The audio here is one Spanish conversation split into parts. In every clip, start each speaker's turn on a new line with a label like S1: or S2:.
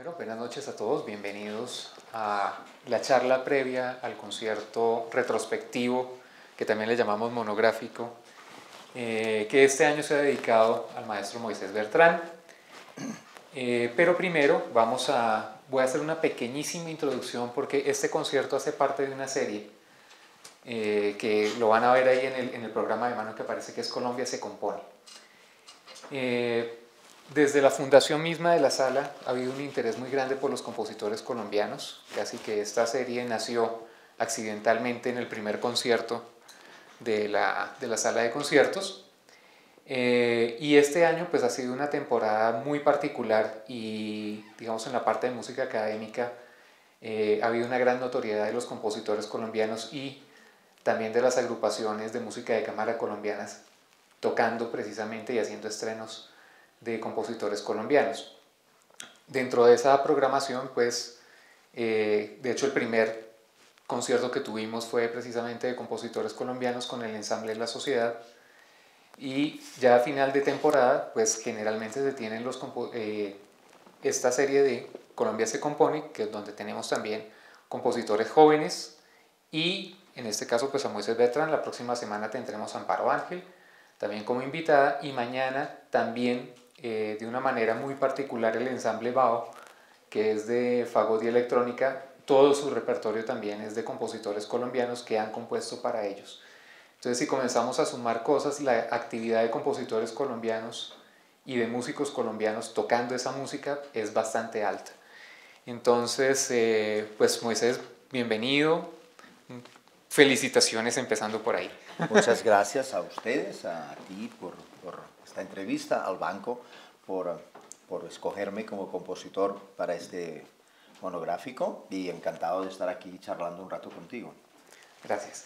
S1: Bueno, buenas noches a todos, bienvenidos a la charla previa al concierto retrospectivo, que también le llamamos monográfico, eh, que este año se ha dedicado al maestro Moisés Bertrán. Eh, pero primero vamos a, voy a hacer una pequeñísima introducción porque este concierto hace parte de una serie eh, que lo van a ver ahí en el, en el, programa de mano que parece que es Colombia se compone. Desde la fundación misma de la sala ha habido un interés muy grande por los compositores colombianos, casi que esta serie nació accidentalmente en el primer concierto de la, de la sala de conciertos. Eh, y este año pues ha sido una temporada muy particular y digamos en la parte de música académica eh, ha habido una gran notoriedad de los compositores colombianos y también de las agrupaciones de música de cámara colombianas tocando precisamente y haciendo estrenos de compositores colombianos. Dentro de esa programación, pues, eh, de hecho el primer concierto que tuvimos fue precisamente de compositores colombianos con el ensamble la sociedad. Y ya a final de temporada, pues generalmente se tienen los eh, esta serie de Colombia se compone, que es donde tenemos también compositores jóvenes. Y en este caso pues a Moisés Bertrán, la próxima semana tendremos a Amparo Ángel también como invitada. Y mañana también eh, de una manera muy particular el ensamble BAO, que es de fagot y electrónica, todo su repertorio también es de compositores colombianos que han compuesto para ellos. Entonces si comenzamos a sumar cosas, la actividad de compositores colombianos y de músicos colombianos tocando esa música es bastante alta. Entonces, eh, pues Moisés, bienvenido. Felicitaciones empezando por ahí.
S2: Muchas gracias a ustedes, a ti por, por esta entrevista, al banco por, por escogerme como compositor para este monográfico y encantado de estar aquí charlando un rato contigo.
S1: Gracias.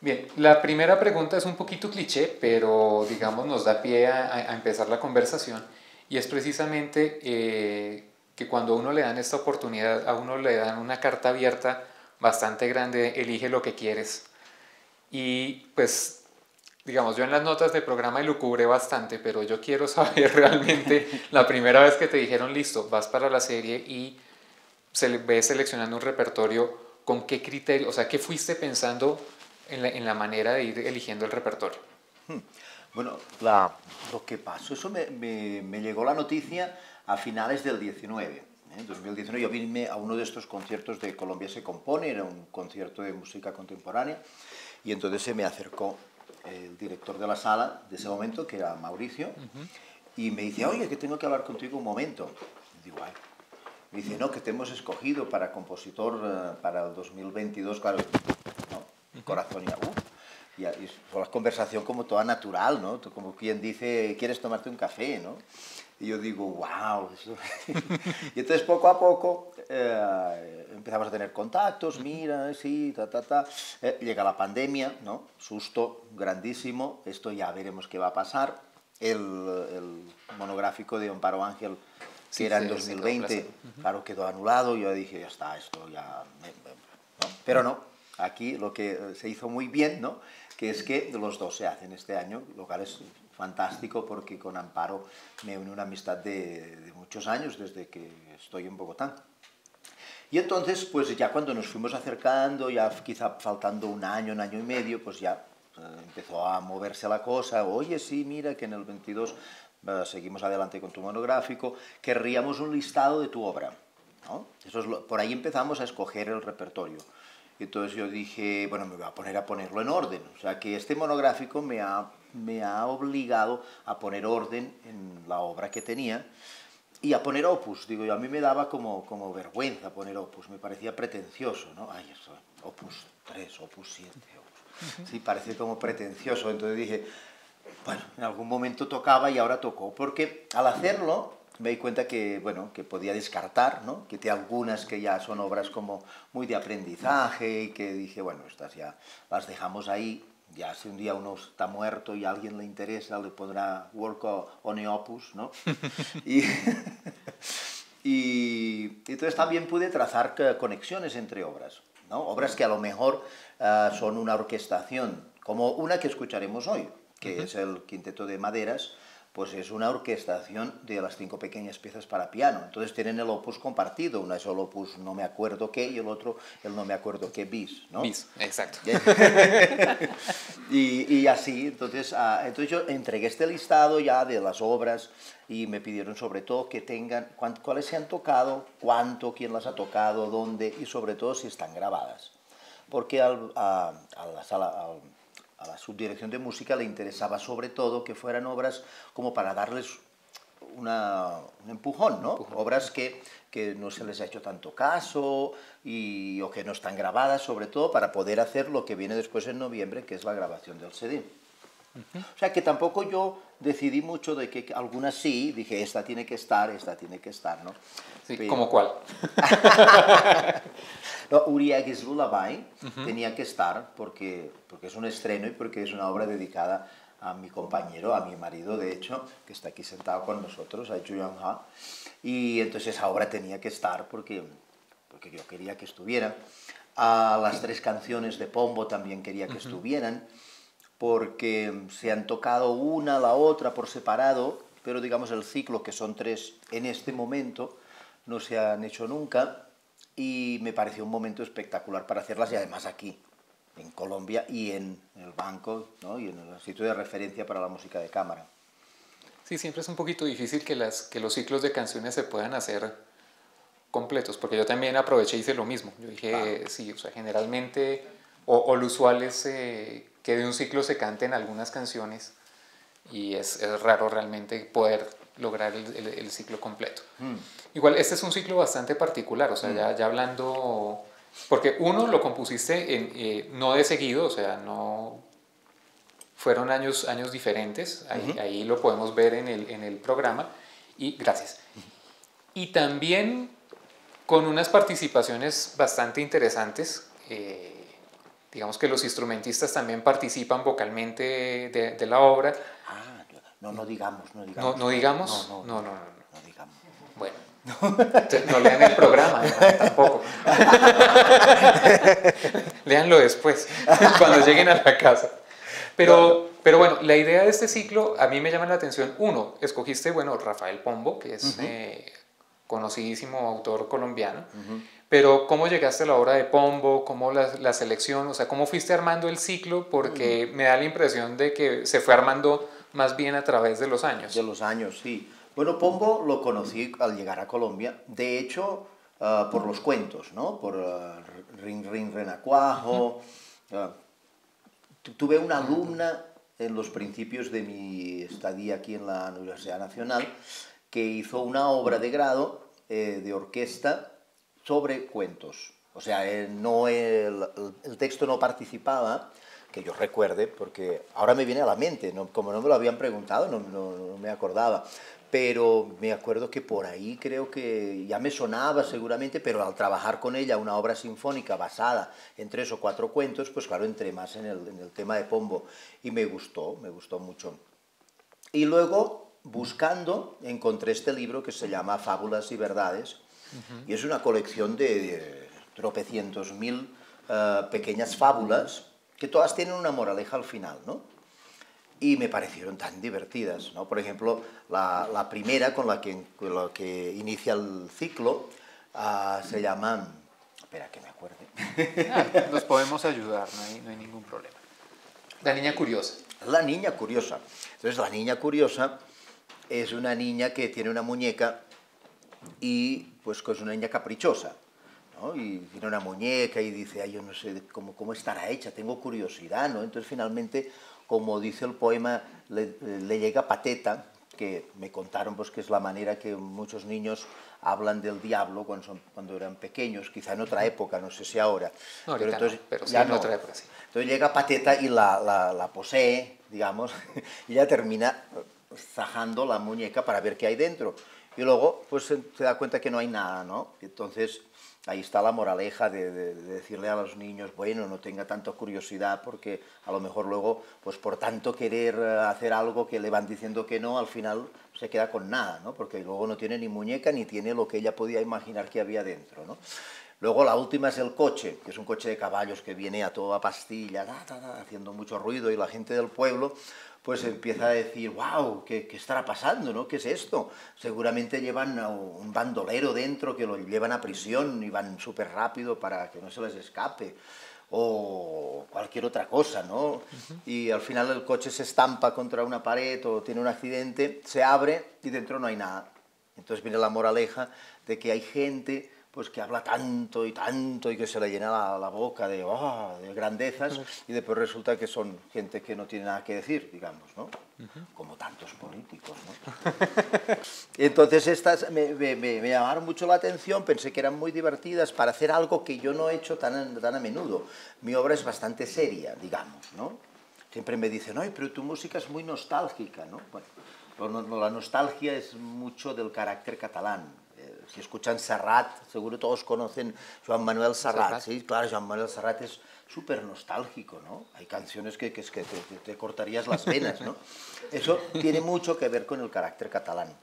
S1: Bien, la primera pregunta es un poquito cliché, pero digamos nos da pie a, a empezar la conversación y es precisamente eh, que cuando a uno le dan esta oportunidad, a uno le dan una carta abierta bastante grande, elige lo que quieres. Y pues digamos, yo en las notas del programa lo cubre bastante, pero yo quiero saber realmente la primera vez que te dijeron, listo, vas para la serie y se ves seleccionando un repertorio, ¿con qué criterio, o sea, qué fuiste pensando en la, en la manera de ir eligiendo el repertorio?
S2: Hmm. Bueno, la, lo que pasó, eso me, me, me, llegó la noticia a finales del 19. En 2019 yo vine a uno de estos conciertos de Colombia se compone, era un concierto de música contemporánea, y entonces se me acercó el director de la sala de ese momento, que era Mauricio, y me dice, oye, que tengo que hablar contigo un momento. Y digo, ay. Dice, no, que te hemos escogido para compositor uh, para el 2022, claro, no, corazón ya, uh, y, y fue la conversación como toda natural, ¿no? Como quien dice, ¿quieres tomarte un café, no? Y yo digo, wow. Y entonces poco a poco eh, empezamos a tener contactos, mira, sí, ta, ta, ta. Eh, llega la pandemia, ¿no? Susto grandísimo, esto ya veremos qué va a pasar. El, el monográfico de Amparo Ángel, que sí, era en 2020, claro, quedó anulado. Yo dije, ya está, esto ya... ¿no? Pero no, aquí lo que se hizo muy bien, ¿no? Que es que los dos se hacen este año, lo cual es fantástico porque con Amparo me une una amistad de, de, muchos años desde que estoy en Bogotá. Y entonces, pues ya cuando nos fuimos acercando, ya quizá faltando un año, un año y medio, pues ya eh, empezó a moverse la cosa. Oye, sí, mira que en el 22 eh, seguimos adelante con tu monográfico, querríamos un listado de tu obra. ¿no? Eso es lo, por ahí empezamos a escoger el repertorio. Entonces yo dije, bueno, me voy a poner a ponerlo en orden. O sea que este monográfico me ha me ha obligado a poner orden en la obra que tenía y a poner opus. Digo, yo a mí me daba como, como vergüenza poner opus, me parecía pretencioso, ¿no? Ay, eso, opus 3, opus 7, opus. Sí, parece como pretencioso. Entonces dije, bueno, en algún momento tocaba y ahora tocó, porque al hacerlo me di cuenta que, bueno, que podía descartar, ¿no? que tiene algunas que ya son obras como muy de aprendizaje y que dije, bueno, estas ya las dejamos ahí ya si un día uno está muerto y a alguien le interesa, le pondrá Work on Opus, ¿no? y, y, entonces también pude trazar conexiones entre obras, ¿no? Obras que a lo mejor uh, son una orquestación, como una que escucharemos hoy, que uh -huh. es el Quinteto de Maderas, pues es una orquestación de las cinco pequeñas piezas para piano. Entonces tienen el opus compartido, una es el opus no me acuerdo qué y el otro el no me acuerdo qué bis, ¿no?
S1: Bis, exacto.
S2: y, y, así, entonces, uh, entonces yo entregué este listado ya de las obras y me pidieron sobre todo que tengan cuáles se han tocado, cuánto, quién las ha tocado, dónde y sobre todo si están grabadas. Porque al, a, a la sala... Al, a la subdirección de música le interesaba sobre todo que fueran obras como para darles una, un empujón, ¿no? Empujón. Obras que, que, no se les ha hecho tanto caso y, o que no están grabadas, sobre todo para poder hacer lo que viene después en noviembre, que es la grabación del CD. Uh -huh. O sea que tampoco yo decidí mucho de que algunas sí, dije, esta tiene que estar, esta tiene que estar, ¿no?
S1: Sí, Pero... ¿como cuál?
S2: no, Uriagis Lullaby uh -huh. tenía que estar porque, porque es un estreno y porque es una obra dedicada a mi compañero, a mi marido, de hecho, que está aquí sentado con nosotros, a Julian Ha. Y entonces esa obra tenía que estar porque, porque yo quería que estuviera. A las tres canciones de Pombo también quería que uh -huh. estuvieran, porque se han tocado una la otra por separado, pero digamos el ciclo, que son tres en este momento, no se han hecho nunca, y me pareció un momento espectacular para hacerlas y además aquí, en Colombia y en el banco ¿no? y en el sitio de referencia para la música de cámara.
S1: Sí, siempre es un poquito difícil que, las, que los ciclos de canciones se puedan hacer completos, porque yo también aproveché y hice lo mismo. Yo dije, ah. sí, o sea, generalmente, o, o lo usual es eh, que de un ciclo se canten algunas canciones y es, es raro realmente poder lograr el, el, el ciclo completo. Mm. Igual, este es un ciclo bastante particular, o sea, mm. ya, ya hablando, porque uno lo compusiste en, eh, no de seguido, o sea, no fueron años, años diferentes, ahí, uh -huh. ahí lo podemos ver en el, en el programa, y gracias. Y también con unas participaciones bastante interesantes, eh, digamos que los instrumentistas también participan vocalmente de, de la obra.
S2: Ah, no, no digamos, no digamos.
S1: ¿No, no digamos?
S2: No,
S1: no, no. no, no.
S2: no digamos.
S1: Bueno. No lean el programa, tampoco. Leanlo después, cuando lleguen a la casa. Pero, pero bueno, la idea de este ciclo a mí me llama la atención. Uno, escogiste, bueno, Rafael Pombo, que es uh -huh. eh, conocidísimo autor colombiano. Uh -huh. Pero ¿cómo llegaste a la obra de Pombo? ¿Cómo la, la selección? O sea, ¿cómo fuiste armando el ciclo? Porque me da la impresión de que se fue armando más bien a través de los años.
S2: De los años, sí. Bueno, Pombo lo conocí al llegar a Colombia, de hecho, uh, por los cuentos, ¿no? Por uh, Rin Rin Renacuajo. Uh, tuve una alumna en los principios de mi estadía aquí en la Universidad Nacional que hizo una obra de grado eh, de orquesta sobre cuentos. O sea, eh, no el, el, texto no participaba, que yo recuerde, porque ahora me viene a la mente, ¿no? como no me lo habían preguntado, no me acordaba pero me acuerdo que por ahí creo que ya me sonaba seguramente, pero al trabajar con ella una obra sinfónica basada en tres o cuatro cuentos, pues claro, entré más en el, en el tema de Pombo y me gustó, me gustó mucho. Y luego, buscando, encontré este libro que se llama Fábulas y Verdades, uh -huh. y es una colección de tropecientos mil uh, pequeñas fábulas que todas tienen una moraleja al final, ¿no? y me parecieron tan divertidas. ¿no? Por ejemplo, la, la primera con la, que, con la que inicia el ciclo uh, se llama... Espera, que me acuerde.
S1: Ah, nos podemos ayudar, no hay, no hay ningún problema. La niña curiosa.
S2: La niña curiosa. Entonces, la niña curiosa es una niña que tiene una muñeca y pues es una niña caprichosa. ¿no? Y tiene una muñeca y dice, ay, yo no sé cómo, cómo estará hecha, tengo curiosidad, ¿no? Entonces finalmente como dice el poema, le, le, llega pateta, que me contaron pues, que es la manera que muchos niños hablan del diablo cuando, son, cuando eran pequeños, quizá en otra época, no sé si ahora.
S1: No, pero, entonces, no, pero sí ya en no. otra época, sí.
S2: Entonces llega pateta y la, la, la posee, digamos, y ella termina zajando la muñeca para ver qué hay dentro. Y luego pues se, da cuenta que no hay nada, ¿no? Entonces ahí está la moraleja de, de, decirle a los niños, bueno, no tenga tanta curiosidad porque a lo mejor luego, pues por tanto querer eh, hacer algo que le van diciendo que no, al final se queda con nada, ¿no? Porque luego no tiene ni muñeca ni tiene lo que ella podía imaginar que había dentro, ¿no? Luego la última es el coche, que es un coche de caballos que viene a toda pastilla, haciendo mucho ruido y la gente del pueblo pues empieza a decir, wow, ¿qué, ¿qué, estará pasando? ¿no? ¿Qué es esto? Seguramente llevan un bandolero dentro que lo llevan a prisión y van súper rápido para que no se les escape o cualquier otra cosa, ¿no? Y al final el coche se estampa contra una pared o tiene un accidente, se abre y dentro no hay nada. Entonces viene la moraleja de que hay gente pues que habla tanto y tanto y que se le llena la, boca de, oh, de, grandezas y después resulta que son gente que no tiene nada que decir, digamos, ¿no? Como tantos políticos, ¿no? Entonces estas me, me, me, llamaron mucho la atención, pensé que eran muy divertidas para hacer algo que yo no he hecho tan, tan a menudo. Mi obra es bastante seria, digamos, ¿no? Siempre me dicen, ay, pero tu música es muy nostálgica, ¿no? Bueno, la nostalgia es mucho del carácter catalán, si escuchan Serrat, seguro todos conocen Joan Manuel Serrat, sí, claro, Joan Manuel Serrat es súper nostálgico, ¿no? Hay canciones que, que, que te, te, cortarías las venas, ¿no? Eso tiene mucho que ver con el carácter catalán.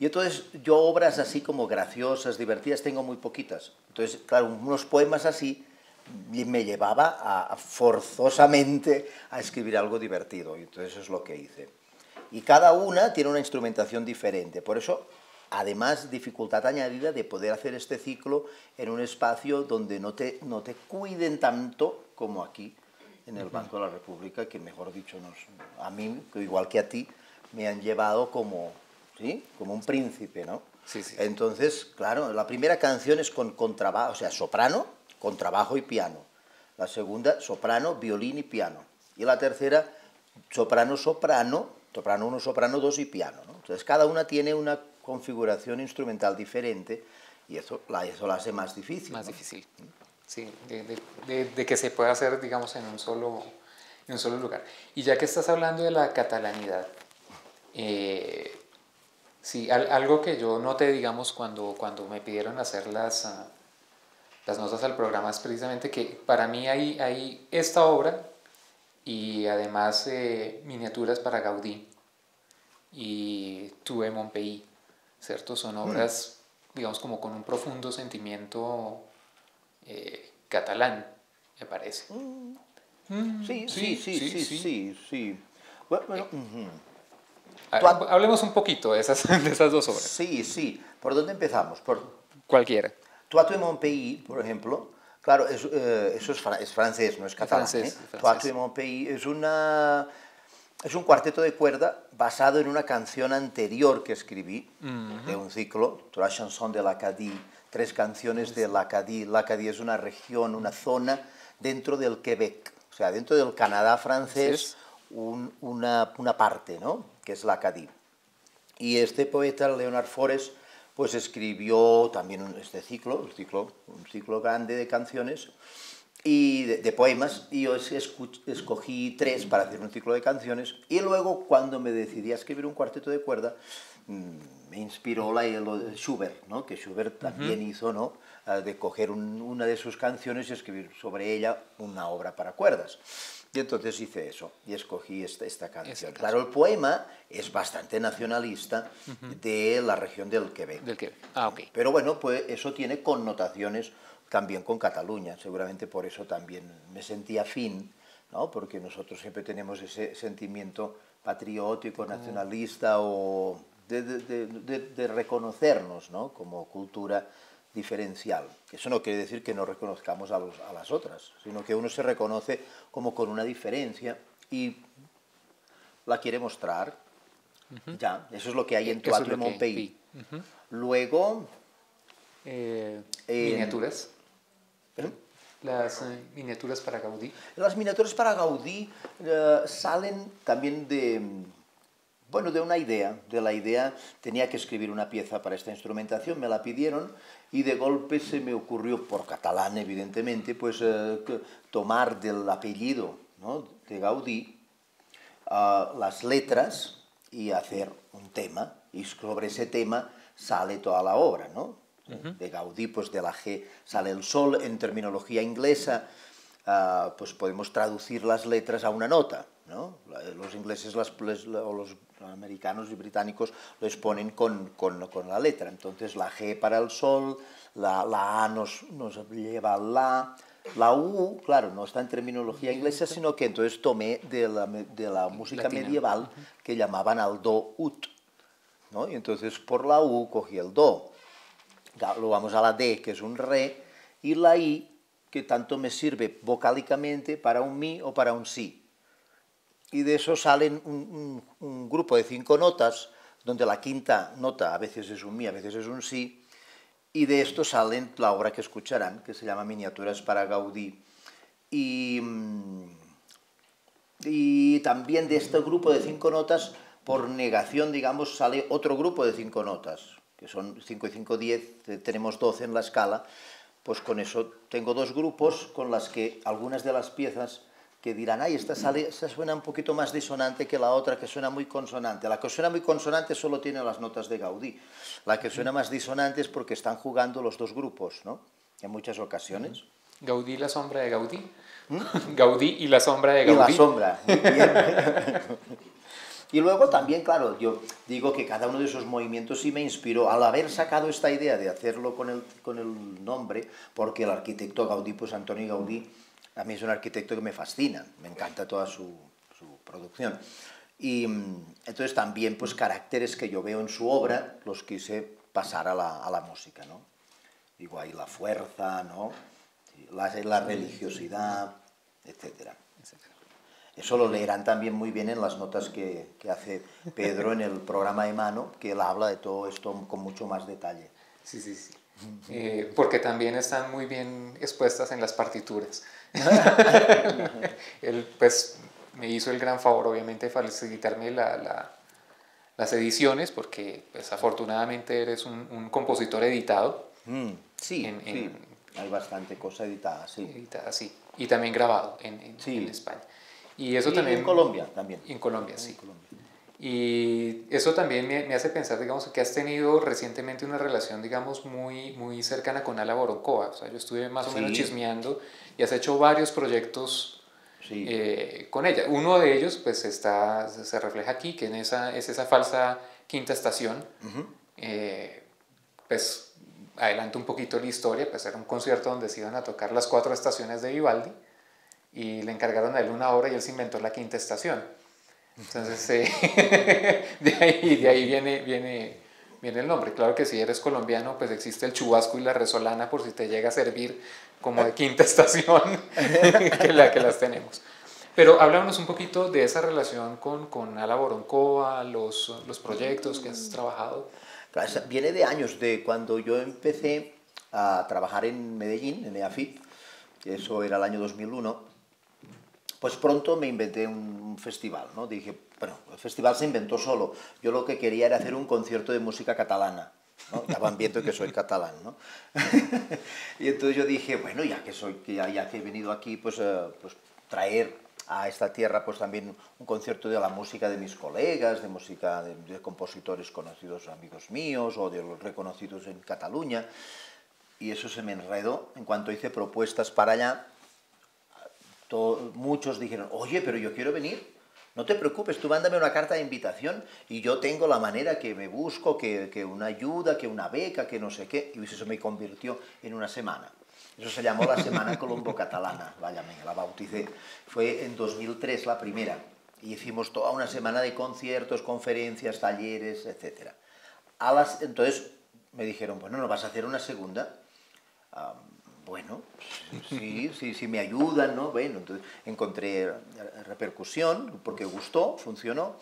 S2: Y entonces yo obras así como graciosas, divertidas, tengo muy poquitas. Entonces, claro, unos poemas así me llevaba a, forzosamente a escribir algo divertido. Y entonces eso es lo que hice. Y cada una tiene una instrumentación diferente. Por eso Además, dificultad añadida de poder hacer este ciclo en un espacio donde no te, no te cuiden tanto como aquí, en el Banco de la República, que mejor dicho, nos, a mí, igual que a ti, me han llevado como, ¿sí? como un príncipe, ¿no?
S1: Sí, sí.
S2: Entonces, claro, la primera canción es con contrabajo, o sea, soprano, contrabajo y piano. La segunda, soprano, violín y piano. Y la tercera, soprano, soprano, soprano 1, soprano 2 y piano. ¿no? Entonces, cada una tiene una configuración instrumental diferente y eso la, eso la hace más difícil.
S1: Más difícil, sí, de, de, de, que se pueda hacer, digamos, en un solo, en un solo lugar. Y ya que estás hablando de la catalanidad, eh, sí, algo que yo noté, digamos, cuando, cuando me pidieron hacer las, uh, las notas al programa es precisamente que para mí hay, hay esta obra y además eh, miniaturas para Gaudí y Tuve Montpellier ¿cierto? Son mm. obras, digamos, como con un profundo sentimiento eh, catalán, me parece.
S2: Mm. Mm. Sí, sí, sí, sí, sí, sí. Bueno,
S1: Hablemos un poquito de esas, de esas dos obras.
S2: Sí, sí. ¿Por dónde empezamos? Por...
S1: Cualquiera.
S2: Toi de Montpellier, por ejemplo, claro, es, eh, eso es, es, francés, no es catalán. Es francés, ¿eh? Toi de Montpellier es una es un cuarteto de cuerda basado en una canción anterior que escribí, de un ciclo, Trois chansons de l'Acadie, tres canciones de l'Acadie. L'Acadie es una región, una zona dentro del Quebec, o sea, dentro del Canadá francés, un, una, una, parte, ¿no? que es l'Acadie. Y este poeta, Leonard Forrest, pues escribió también este ciclo, un ciclo, un ciclo grande de canciones, y de, poemas y yo escogí tres para hacer un ciclo de canciones y luego cuando me decidí a escribir un cuarteto de cuerda mm, me inspiró la, lo de Schubert, ¿no? que Schubert también hizo ¿no? Ah, de coger una de sus canciones y escribir sobre ella una obra para cuerdas. Y entonces hice eso y escogí esta, esta canción. Claro, el poema es bastante nacionalista de la región del Quebec.
S1: Del Quebec. Ah, ok.
S2: Pero bueno, pues eso tiene connotaciones también con Cataluña. Seguramente por eso también me sentí afín, ¿no? porque nosotros siempre tenemos ese sentimiento patriótico, nacionalista o de, de, de, de reconocernos ¿no? como cultura diferencial. Eso no quiere decir que no reconozcamos a, los, a, las otras, sino que uno se reconoce como con una diferencia y la quiere mostrar. Uh -huh. Ya, eso es lo que hay en Teatro de Montpellier. Uh -huh. Luego...
S1: Eh, eh. Las eh, miniaturas para Gaudí.
S2: Las miniaturas para Gaudí eh, salen también de, bueno, de una idea. De la idea, tenía que escribir una pieza para esta instrumentación, me la pidieron y de golpe se me ocurrió, por catalán evidentemente, pues tomar del apellido ¿no? de Gaudí uh, las letras y hacer un tema. Y sobre ese tema sale toda la obra, ¿no? De Gaudí, pues de la G sale el sol, en terminología inglesa, ah, pues podemos traducir las letras a una nota, ¿no? Los ingleses las, o los americanos y británicos les ponen con, con, con, la letra, entonces la G para el sol, la, la A nos, nos lleva al La, la U, claro, no está en terminología inglesa, sino que entonces tomé de la, de la música medieval que llamaban al do ut. ¿no? Y entonces por la U cogí el do. Luego vamos a la D, que es un re, y la I, que tanto me sirve vocálicamente para un mi o para un si. Y de eso salen un, un grupo de cinco notas, donde la quinta nota a veces es un mi, a veces es un si, y de esto salen la obra que escucharán, que se llama Miniaturas para Gaudí. Y, mm, y también de este grupo de cinco notas, por negación, digamos, sale otro grupo de cinco notas, que son 5 y 5, 10, eh, tenemos 12 en la escala, pues con eso tengo dos grupos con las que algunas de las piezas que dirán, ay, esta, sale, esta suena un poquito más disonante que la otra, que suena muy consonante. La que suena muy consonante solo tiene las notas de Gaudí. La que suena más disonante es porque están jugando los dos grupos, ¿no? En muchas ocasiones.
S1: Gaudí, la sombra de Gaudí. ¿Mm? Gaudí y la sombra de Gaudí.
S2: Y la sombra. y luego también, claro, yo digo que cada uno de esos movimientos sí me inspiró al haber sacado esta idea de hacerlo con el, con el nombre, porque el arquitecto Gaudí, pues Antonio Gaudí, a mí es un arquitecto que me fascina, me encanta toda su, producción. Y mm, entonces también pues caracteres que yo veo en su obra los quise pasar a la, música, ¿no? Digo, ahí la fuerza, ¿no? La, la religiosidad, etc. Eso lo leerán también muy bien en las notas que, que, hace Pedro en el programa de mano, que él habla de todo esto con mucho más detalle.
S1: Sí, sí, sí. Eh, porque también están muy bien expuestas en las partituras. Él pues me hizo el gran favor obviamente de facilitarme la, las ediciones porque pues afortunadamente eres un, compositor editado.
S2: Mm, sí, hay bastante cosa editada, sí.
S1: Editada, sí. Y también grabado en, en, España. Y eso también...
S2: en Colombia también.
S1: En Colombia, sí. Y eso también me, me, hace pensar, digamos, que has tenido recientemente una relación, digamos, muy, muy cercana con Ala Boroncoa. O sea, yo estuve más o menos chismeando y has hecho varios proyectos eh, con ella. Uno de ellos, pues, está, se refleja aquí, que en esa, es esa falsa quinta estación. Eh, pues, adelanto un poquito la historia, pues era un concierto donde se iban a tocar las cuatro estaciones de Vivaldi y le encargaron a él una obra y él se inventó la quinta estación. Entonces, eh, de, ahí, de ahí viene, viene, viene el nombre. Claro que si eres colombiano, pues existe el chubasco y la resolana por si te llega a servir como de quinta estación, que, la, que las tenemos. Pero háblanos un poquito de esa relación con, con Ala Boroncoa, los, los proyectos que has trabajado.
S2: Viene de años, de cuando yo empecé a trabajar en Medellín, en EAFIT, eso era el año 2001, pues pronto me inventé un festival, ¿no? Dije, bueno, el festival se inventó solo. Yo lo que quería era hacer un concierto de música catalana. ¿no? Ya van viendo que soy catalán, ¿no? y entonces yo dije, bueno, ya que, soy, ya, que he venido aquí, pues, eh, pues traer a esta tierra pues también un concierto de la música de mis colegas, de música de, de compositores conocidos, amigos míos, o de los reconocidos en Cataluña. Y eso se me enredó. En cuanto hice propuestas para allá, muchos dijeron, oye, pero yo quiero venir. No te preocupes, tú mándame una carta de invitación y yo tengo la manera que me busco, que, que una ayuda, que una beca, que no sé qué. Y eso me convirtió en una semana. Eso se llamó la Semana Colombo-Catalana, vaya, me la bauticé. Fue en 2003 la primera. Y hicimos toda una semana de conciertos, conferencias, talleres, etc. A las, entonces me dijeron, bueno, ¿no vas a hacer una segunda? Bueno, sí, sí, sí me ayudan, ¿no? Bueno, entonces encontré repercusión porque gustó, funcionó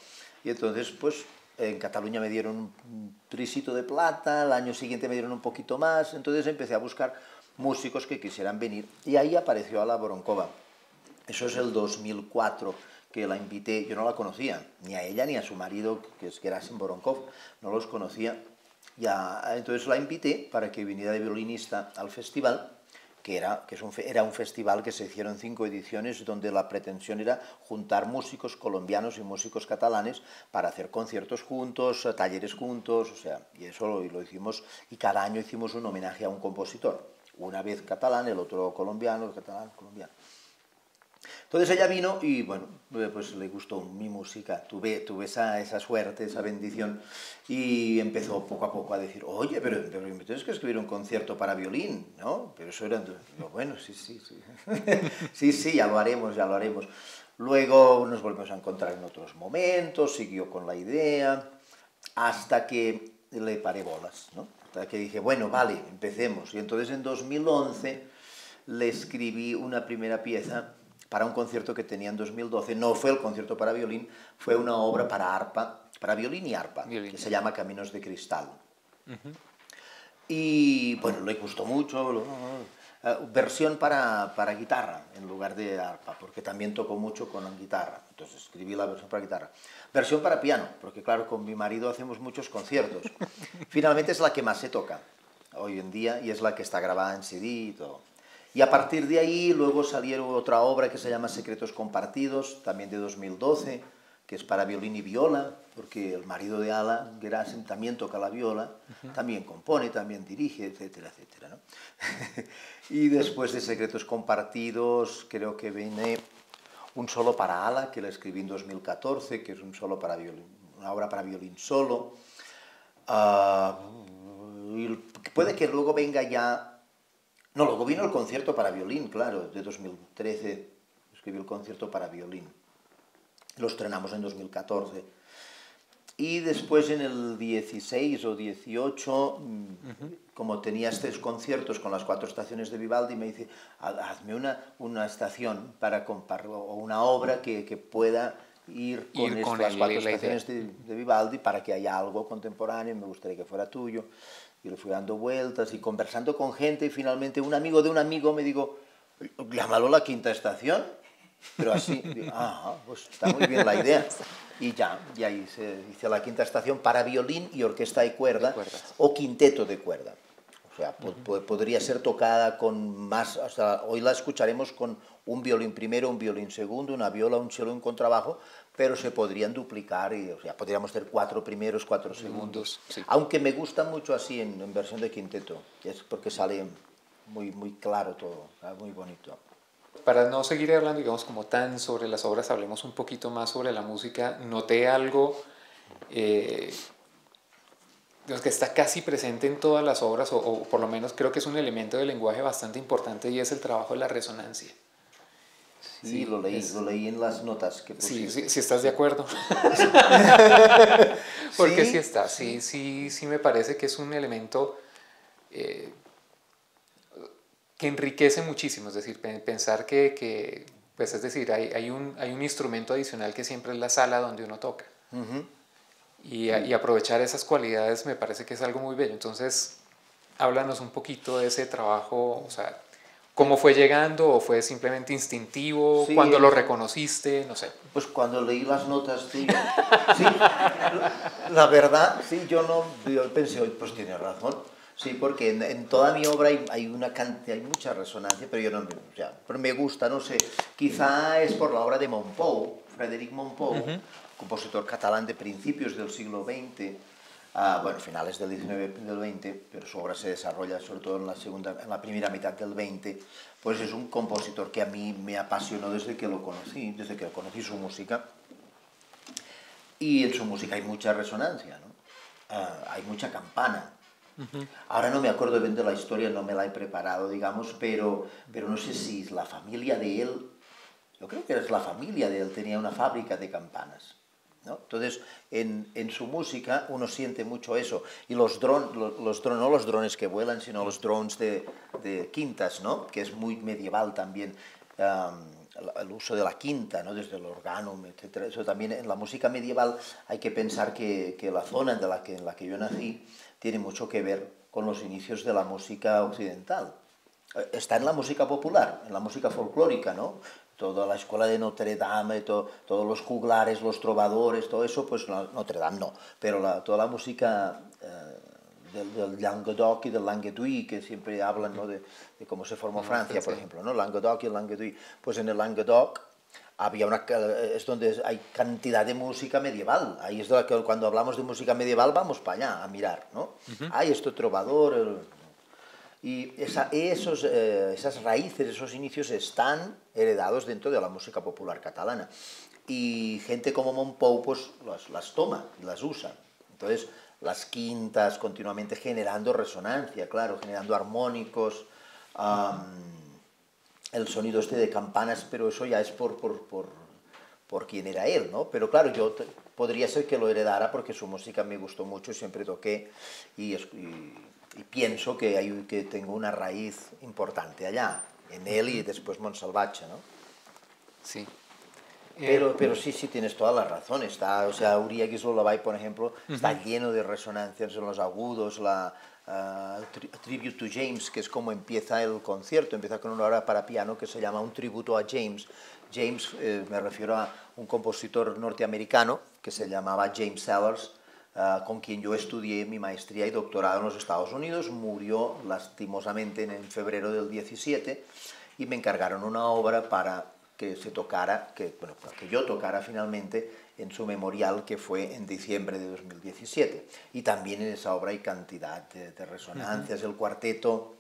S2: y entonces pues en Cataluña me dieron un trisito de plata, el año siguiente me dieron un poquito más, entonces empecé a buscar músicos que quisieran venir y ahí apareció a la Boroncova. Eso es el 2004 que la invité, yo no la conocía, ni a ella ni a su marido, que es Gerasim Boronkov, no los conocía. Ya, entonces la invité para que viniera de violinista al festival que, era, que un, era un festival que se hicieron cinco ediciones donde la pretensión era juntar músicos colombianos y músicos catalanes para hacer conciertos juntos, talleres juntos, o sea, y eso lo, lo hicimos, y cada año hicimos un homenaje a un compositor, una vez catalán, el otro colombiano, el catalán, colombiano. Entonces ella vino y bueno, eh, pues le gustó mi música, tuve, tuve esa, esa suerte, esa bendición y empezó poco a poco a decir, oye, pero, pero tienes que escribir un concierto para violín, ¿no? Pero eso era, bueno, sí, sí, sí, sí, sí, ya lo haremos, ya lo haremos. Luego nos volvemos a encontrar en otros momentos, siguió con la idea, hasta que le paré bolas, ¿no? Hasta que dije, bueno, vale, empecemos. Y entonces en 2011 le escribí una primera pieza para un concierto que tenía en 2012. No fue el concierto para violín, fue una obra para arpa, para violín y arpa, que se llama Caminos de Cristal. Y bueno, le gustó mucho. Eh, versión para, para, guitarra en lugar de arpa, porque también tocó mucho con guitarra. Entonces escribí la versión para guitarra. Versión para piano, porque claro, con mi marido hacemos muchos conciertos. Finalmente es la que más se toca hoy en día y es la que está grabada en CD y todo. Y a partir de ahí luego salieron otra obra que se llama Secretos Compartidos, también de 2012, que es para violín y viola, porque el marido de Ala, Gerasim, también toca la viola, también compone, también dirige, etcétera, etcétera. ¿no? y después de Secretos Compartidos creo que viene un solo para Ala, que la escribí en 2014, que es un solo para violín, una obra para violín solo. Uh, y puede que luego venga ya no, luego vino el concierto para violín, claro, de 2013. Escribí el concierto para violín. Lo estrenamos en 2014. Y después en el 16 o 18, mm, como tenía estos conciertos con las cuatro estaciones de Vivaldi, me dice, hazme una, una estación para o una obra que, que pueda ir con, estas cuatro estaciones de, de, Vivaldi para que haya algo contemporáneo, me gustaría que fuera tuyo y le fui dando vueltas y conversando con gente y finalmente un amigo de un amigo me dijo, llámalo la quinta estación, pero así, ah, pues está muy bien la idea. Y ya, ya hice, hice la quinta estación para violín y orquesta de cuerda o quinteto de cuerda. O sea, podría ser tocada con más, o sea, hoy la escucharemos con un violín primero, un violín segundo, una viola, un cello, un contrabajo, pero se podrían duplicar y, o sea, podríamos hacer cuatro primeros, cuatro segundos. Aunque me gusta mucho así en, en, versión de quinteto, es porque sale muy, muy claro todo, muy bonito.
S1: Para no seguir hablando, digamos, como tan sobre las obras, hablemos un poquito más sobre la música. Noté algo eh, que está casi presente en todas las obras, o, o, por lo menos creo que es un elemento del lenguaje bastante importante y es el trabajo de la resonancia.
S2: Sí, lo leí, lo leí en las notas que
S1: Sí, sí, si estás de acuerdo. Porque sí, está, sí, sí, sí me parece que es un elemento eh, que enriquece muchísimo, es decir, pensar que, que pues es decir, hay, hay, un, hay un instrumento adicional que siempre es la sala donde uno toca. y, y aprovechar esas cualidades me parece que es algo muy bello. Entonces, háblanos un poquito de ese trabajo, o sea, ¿Cómo fue llegando o fue simplemente instintivo? ¿Cuándo lo reconociste? No sé.
S2: Pues cuando leí las notas sí, la verdad, sí, yo no, yo pensé, pues tiene razón. Sí, porque en, toda mi obra hay, hay, una cantidad, hay mucha resonancia, pero yo no, o sea, pero me gusta, no sé, quizá es por la obra de Montpou, Frédéric Montpou, compositor catalán de principios del siglo XX, uh, bueno, finales del 19 del 20, pero su obra se desarrolla sobre todo en la, segunda, en la primera mitad del 20, pues es un compositor que a mí me apasionó desde que lo conocí, desde que conocí su música. Y en su música hay mucha resonancia, ¿no? Uh, hay mucha campana. Ahora no me acuerdo bien de la historia, no me la he preparado, digamos, pero, pero no sé si la familia de él, yo creo que es la familia de él, tenía una fábrica de campanas. Entonces, en, en, su música uno siente mucho eso. Y los drones, los, los no los drones que vuelan, sino los drones de, quintas, ¿no? que es muy medieval también. El uso de la quinta, ¿no? desde el organum, etc. Eso también en la música medieval hay que pensar que, que la zona de la que, en la que yo nací tiene mucho que ver con los inicios de la música occidental. Está en la música popular, en la música folclórica, ¿no? Toda la escuela de Notre Dame, to, todos los juglares, los trovadores, todo eso, pues Notre Dame no, pero la, toda la música eh, del, Languedoc y del Languedoc, que siempre hablan ¿no? de, de, cómo se formó Francia, por ejemplo, ¿no? Languedoc y el Languedoc. Pues en el Languedoc había una, es donde hay cantidad de música medieval. Ahí es donde, cuando hablamos de música medieval vamos para allá a mirar, ¿no? Hay esto trovador, y esa, eh, esas raíces, esos inicios están heredados dentro de la música popular catalana. Y gente como Monpou pues las, las toma, las usa. Entonces, las quintas continuamente generando resonancia, claro, generando armónicos, el sonido este de campanas, pero eso ya es por, por, por, por quién era él, ¿no? Pero claro, yo podría ser que lo heredara porque su música me gustó mucho y siempre toqué y, pienso que, hay, que tengo una raíz importante allá, en él y después Monsalvache, ¿no?
S1: Sí.
S2: Pero, pero sí, sí, tienes toda la razón. Está, o sea, Uriah Gislolavai, por ejemplo, está lleno de resonancias en los agudos, la uh, Tribute to James, que es como empieza el concierto, empieza con una obra para piano que se llama Un tributo a James. James, eh, me refiero a un compositor norteamericano que se llamaba James Sellers, uh, con quien yo estudié mi maestría y doctorado en los Estados Unidos. Murió lastimosamente en, en febrero del 17 y me encargaron una obra para que se tocara, que, bueno, que yo tocara finalmente en su memorial que fue en diciembre de 2017. Y también en esa obra hay cantidad de, de resonancias, el cuarteto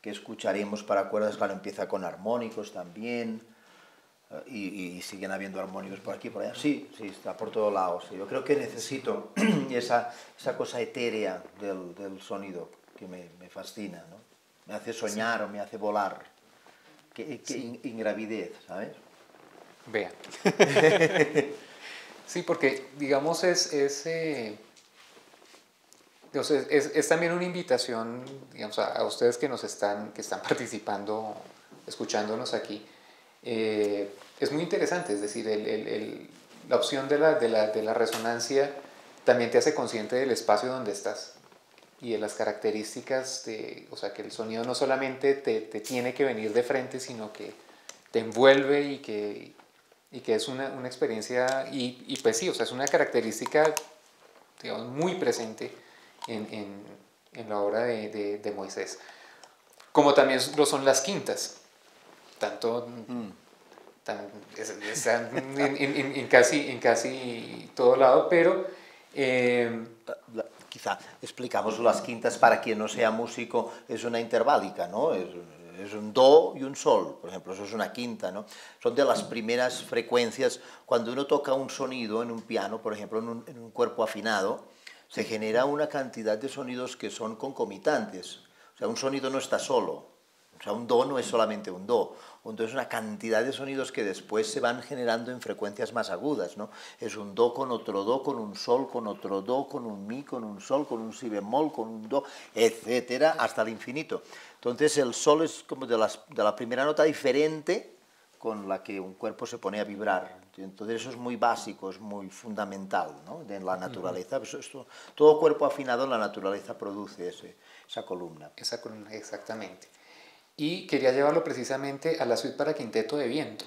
S2: que escucharemos para cuerdas, claro, empieza con armónicos también, uh, y, y, siguen habiendo armónicos por aquí, por allá. Sí, sí, está por todos lados. Sí. Yo creo que necesito esa, esa cosa etérea del, del sonido que me, me fascina, ¿no? Me hace soñar sí. o me hace volar que, que sí. ingravidez, ¿sabes?
S1: Vea. sí, porque digamos es, es, eh, es, es, también una invitación digamos, a, a, ustedes que nos están, que están participando, escuchándonos aquí. Eh, es muy interesante, es decir, el, el, el, la opción de la, de, la, de la resonancia también te hace consciente del espacio donde estás y de las características de, o sea, que el sonido no solamente te, te, tiene que venir de frente, sino que te envuelve y que, y que es una, una experiencia, y, y, pues sí, o sea, es una característica, digamos, muy presente en, en, en la obra de, de, de, Moisés. Como también lo son las quintas, tanto... Mm. Tan, están en, en, en, casi, en casi todo lado, pero... Eh,
S2: quizá explicamos las quintas para quien no sea músico, es una interválica, ¿no? Es, es, un do y un sol, por ejemplo, eso es una quinta, ¿no? Son de las primeras frecuencias, cuando uno toca un sonido en un piano, por ejemplo, en un, en un cuerpo afinado, se genera una cantidad de sonidos que son concomitantes. O sea, un sonido no está solo, o sea, un do no es solamente un do, un do es una cantidad de sonidos que después se van generando en frecuencias más agudas, ¿no? Es un do con otro do, con un sol, con otro do, con un mi, con un sol, con un si bemol, con un do, etcétera, hasta el infinito. Entonces el sol es como de, las, de la primera nota diferente con la que un cuerpo se pone a vibrar. Entonces eso es muy básico, es muy fundamental ¿no? de la naturaleza. Esto, todo cuerpo afinado en la naturaleza produce ese, esa columna.
S1: Esa columna, exactamente y quería llevarlo precisamente a la suite para quinteto de viento,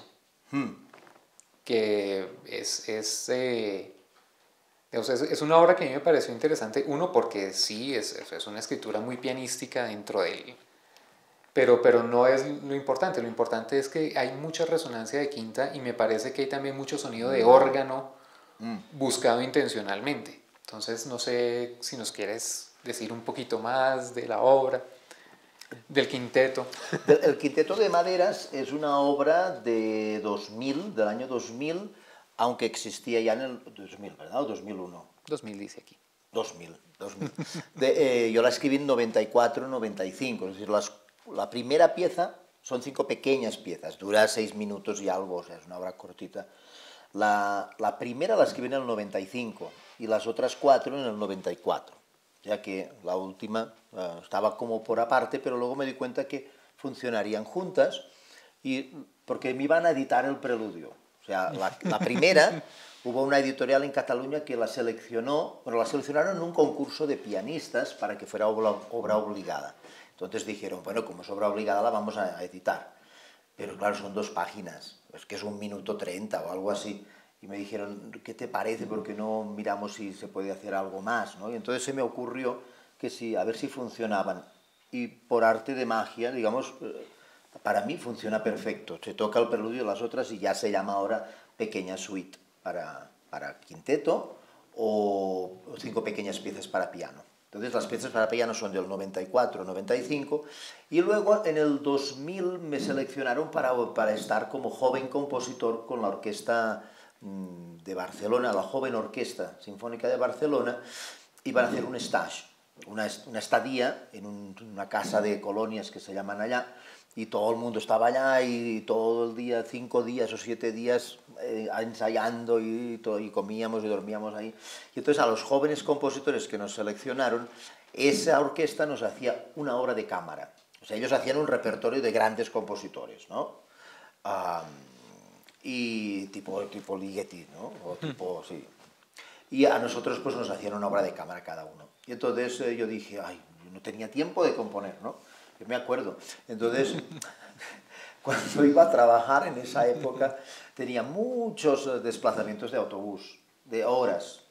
S1: hmm. que es, es, eh, es, es, una obra que a mí me pareció interesante, uno porque sí, es, es una escritura muy pianística dentro de él, pero, pero no es lo importante, lo importante es que hay mucha resonancia de quinta y me parece que hay también mucho sonido de órgano hmm. buscado intencionalmente. Entonces, no sé si nos quieres decir un poquito más de la obra. Del quinteto.
S2: El quinteto de maderas es una obra de 2000, del año 2000, aunque existía ya en el 2000, ¿verdad? ¿O 2001?
S1: 2000 dice aquí.
S2: 2000, 2000. De, eh, yo la escribí en 94, 95, es decir, las, la primera pieza son cinco pequeñas piezas, dura seis minutos y algo, o sea, es una obra cortita. La, la primera la escribí en el 95 y las otras cuatro en el 94 ya que la última uh, estaba como por aparte, pero luego me di cuenta que funcionarían juntas y porque me iban a editar el preludio. O sea, la, la primera hubo una editorial en Cataluña que la seleccionó, bueno, la seleccionaron en un concurso de pianistas para que fuera obra, obra obligada. Entonces dijeron, bueno, como es obra obligada la vamos a editar. Pero claro, son dos páginas, es que es un minuto treinta o algo así y me dijeron, ¿qué te parece? Porque no miramos si se puede hacer algo más, ¿no? Y entonces se me ocurrió que sí, a ver si funcionaban. Y por arte de magia, digamos, eh, para mí funciona perfecto. Se toca el preludio de las otras y ya se llama ahora pequeña suite para, para quinteto o cinco pequeñas piezas para piano. Entonces las piezas para piano son del 94, 95 y luego en el 2000 me seleccionaron para, para estar como joven compositor con la orquesta de Barcelona, la joven orquesta sinfónica de Barcelona y para hacer un stage, una, una estadía en un, una casa de colonias que se llaman allá y todo el mundo estaba allá y todo el día, cinco días o siete días eh, ensayando y, y comíamos y dormíamos ahí. Y entonces a los jóvenes compositores que nos seleccionaron, esa orquesta nos hacía una obra de cámara. O sea, ellos hacían un repertorio de grandes compositores, ¿no? Y tipo, tipo Ligeti, ¿no? O tipo, sí. Y a nosotros pues nos hacían una obra de cámara cada uno. Y entonces eh, yo dije, ay, no tenía tiempo de componer, ¿no? Yo me acuerdo. Entonces, cuando iba a trabajar en esa época, tenía muchos eh, desplazamientos de autobús, de horas.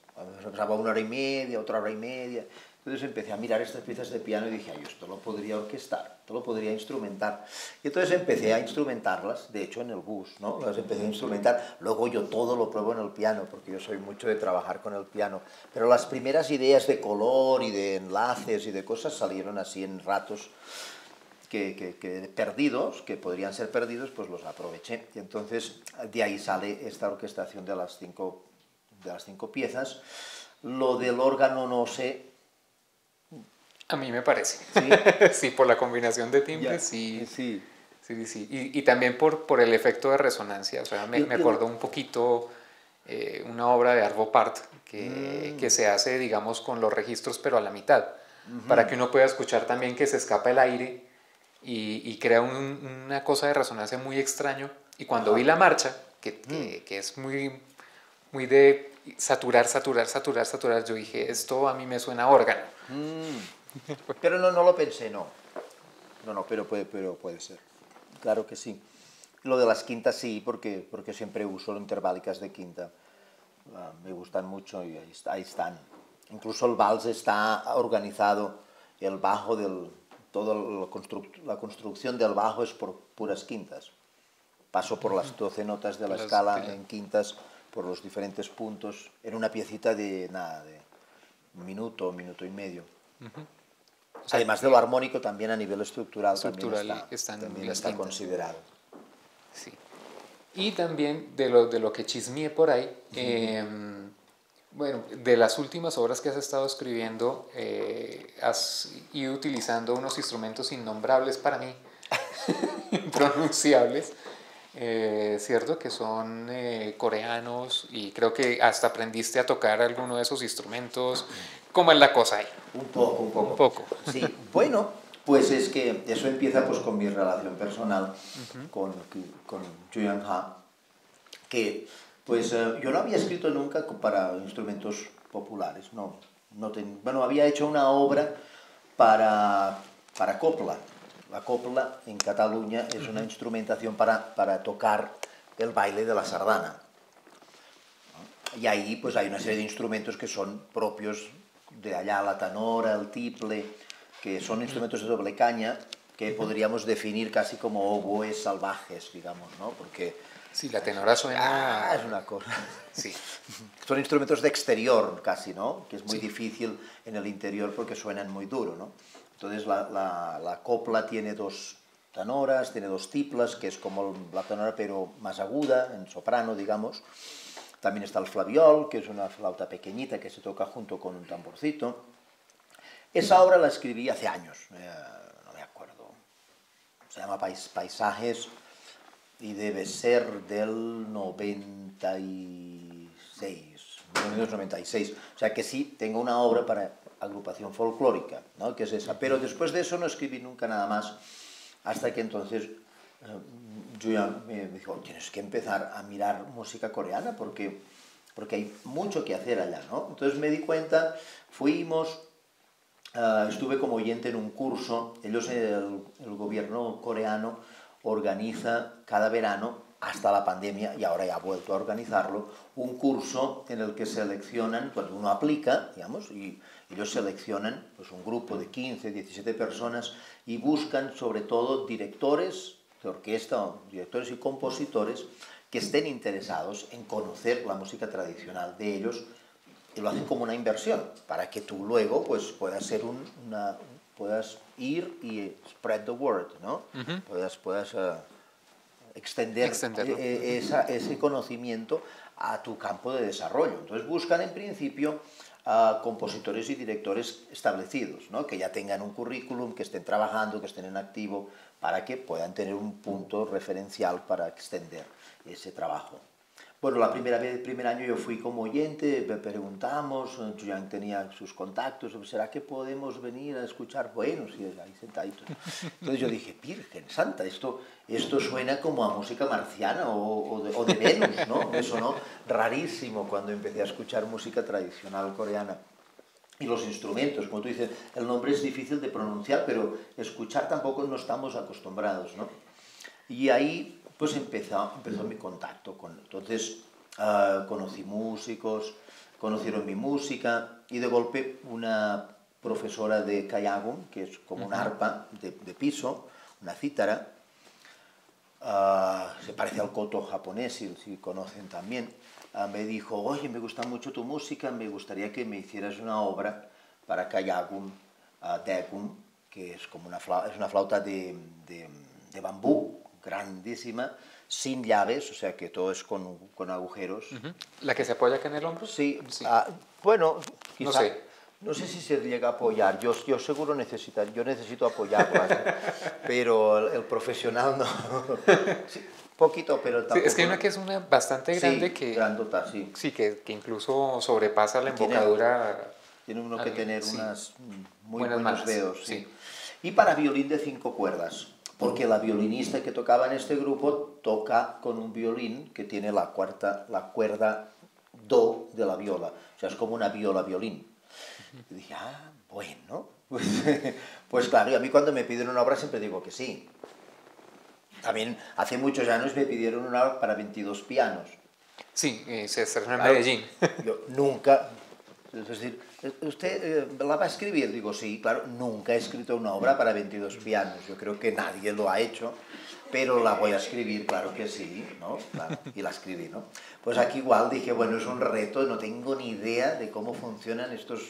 S2: Pasaba una hora y media, otra hora y media. Entonces empecé a mirar estas piezas de piano y dije, ay, esto lo podría orquestar, esto lo podría instrumentar. Y entonces empecé a instrumentarlas, de hecho en el bus, ¿no? Las empecé a instrumentar. Luego yo todo lo pruebo en el piano, porque yo soy mucho de trabajar con el piano. Pero las primeras ideas de color y de enlaces y de cosas salieron así en ratos que, perdidos, que podrían ser perdidos, pues los aproveché. Y entonces de ahí sale esta orquestación de las cinco, de las cinco piezas. Lo del órgano no sé.
S1: A mí me parece. Sí, por la combinación de timbres, sí. Sí. Sí, sí. Y, y, también por, por el efecto de resonancia. O sea, me, me acordó un poquito eh, una obra de Arvo Part que, mm. que, se hace, digamos, con los registros, pero a la mitad, para que uno pueda escuchar también que se escapa el aire y, crea una cosa de resonancia muy extraño. Y cuando vi la marcha, que, mm. que, es muy, muy de saturar, saturar, saturar, saturar, yo dije, esto a mí me suena a órgano.
S2: Mm. Pero no, no lo pensé, no. No, no, pero puede, pero puede ser. Claro que sí. Lo de las quintas sí, porque, porque siempre uso interválicas de quinta. Ah, me gustan mucho y ahí, ahí están. Incluso el vals está organizado, el bajo del, toda la, construcción del bajo es por puras quintas. Paso por las 12 notas de la escala en quintas, por los diferentes puntos, en una piecita de nada, de un minuto, un minuto y medio. Además de lo armónico, también a nivel estructural, también está, considerado.
S1: Sí. Y también de lo, de lo que chismeé por ahí, bueno, de las últimas obras que has estado escribiendo, eh, has ido utilizando unos instrumentos innombrables para mí, pronunciables, eh, ¿cierto? Que son eh, coreanos y creo que hasta aprendiste a tocar alguno de esos instrumentos. ¿Cómo es la cosa ahí?
S2: Un poco, un poco. Un poco. Sí, bueno, pues es que eso empieza pues con mi relación personal con, con Julian Ha, que pues eh, yo no había escrito nunca para instrumentos populares, no. no bueno, había hecho una obra para, para copla. La copla en Cataluña es una instrumentación para, para tocar el baile de la sardana. Y ahí pues hay una serie de instrumentos que son propios de allá, la tanora, el tiple, que son instrumentos de doble caña que podríamos definir casi como oboes salvajes, digamos, ¿no? Porque
S1: Sí, la tenora suena...
S2: Ah, es una cosa. Sí. Son instrumentos de exterior casi, ¿no? Que es muy difícil en el interior porque suenan muy duro, ¿no? Entonces la, la, la, copla tiene dos tenoras, tiene dos tiplas, que es como la tenora pero más aguda, en soprano, digamos. También está el flaviol, que es una flauta pequeñita que se toca junto con un tamborcito. Esa obra la escribí hace años, eh, no me acuerdo. Se llama Paisajes y debe ser del 96, 1996. O sea que sí, tengo una obra para agrupación folclórica, ¿no? que es esa. Pero después de eso no escribí nunca nada más, hasta que entonces eh, me dijo, tienes que empezar a mirar música coreana porque, porque hay mucho que hacer allá. ¿no? Entonces me di cuenta, fuimos, eh, estuve como oyente en un curso, ellos, el, el gobierno coreano, organiza cada verano hasta la pandemia y ahora ya ha vuelto a organizarlo, un curso en el que seleccionan, cuando uno aplica, digamos, y ellos seleccionan pues, un grupo de 15, 17 personas y buscan sobre todo directores de orquesta, directores y compositores que estén interesados en conocer la música tradicional de ellos y lo hacen como una inversión para que tú luego pues puedas ser una puedas ir y spread the word no puedas puedas uh, extender e, e, ese conocimiento a tu campo de desarrollo. Entonces buscan en principio a compositores y directores establecidos, ¿no? que ya tengan un currículum, que estén trabajando, que estén en activo, para que puedan tener un punto referencial para extender ese trabajo. Bueno, la primera vez, el primer año yo fui como oyente, me preguntamos, Julián tenía sus contactos, ¿será que podemos venir a escuchar? Bueno, sí, ahí sentaditos. Entonces yo dije, Virgen Santa, esto, esto suena como a música marciana o, de, o de, Venus, ¿no? Me sonó rarísimo cuando empecé a escuchar música tradicional coreana. Y los instrumentos, como tú dices, el nombre es difícil de pronunciar, pero escuchar tampoco no estamos acostumbrados, ¿no? Y ahí pues empezó, empezó mi contacto. Con, entonces uh, conocí músicos, conocieron mi música y de golpe una profesora de Kayagun, que es como una arpa de, de piso, una cítara, uh, se parece al koto japonés, si, si conocen también, me dijo, oye, me gusta mucho tu música, me gustaría que me hicieras una obra para Kayagun, Degun, que es como una flauta, es una flauta de, de, de bambú, grandísima, sin llaves, o sea que todo es con, con agujeros.
S1: ¿La que se apoya acá en el hombro?
S2: Sí, ah, bueno, quizá, no sé. No sé si se llega a apoyar, yo, yo seguro necesito, yo necesito apoyarla, pero el, profesional no. poquito, pero tampoco.
S1: Sí, es que hay una que es una bastante grande
S2: sí,
S1: que.
S2: Grandota, sí.
S1: Sí, que, que incluso sobrepasa la embocadura.
S2: Tiene, uno que tener unas muy buenos dedos. Sí. Y para violín de cinco cuerdas porque la violinista que tocaba en este grupo toca con un violín que tiene la, cuarta, la cuerda do de la viola, o sea, es como una viola-violín. Y dije, ah, bueno, pues, pues, claro, y a mí cuando me piden una obra siempre digo que sí. También hace muchos años me pidieron una para 22 pianos.
S1: Sí, se estrenó en Medellín.
S2: Yo nunca, es decir, ¿usted eh, la va a escribir? Digo, sí, claro, nunca he escrito una obra para 22 pianos, yo creo que nadie lo ha hecho, pero la voy a escribir, claro que sí, ¿no? y la escribí, ¿no? Pues aquí igual dije, bueno, es un reto, no tengo ni idea de cómo funcionan estos...